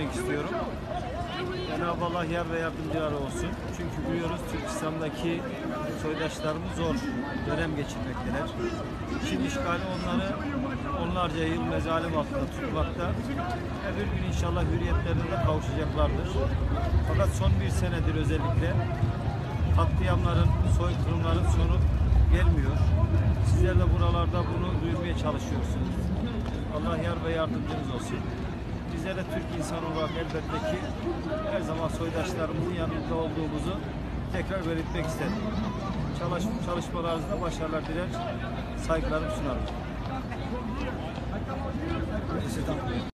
etmek istiyorum. Cenab-ı Allah yar ve yardımcıları olsun. Çünkü biliyoruz Türkistan'daki soydaşlarımız zor dönem geçirmekteler. Çin işgali onları onlarca yıl mezalim altında tutmakta. Ve bir gün inşallah hürriyetlerine de kavuşacaklardır. Fakat son bir senedir özellikle katliamların, soykırımların sonu gelmiyor. Sizler de buralarda bunu duyurmaya çalışıyorsunuz. Allah yar ve yardımcınız olsun. Bizler de Türk insanı olarak elbette ki her zaman soydaşlarımızın yanında olduğumuzu tekrar belirtmek istedim. Çalış, çalışmalarınızda başarılar diler, saygılarımı sunarım.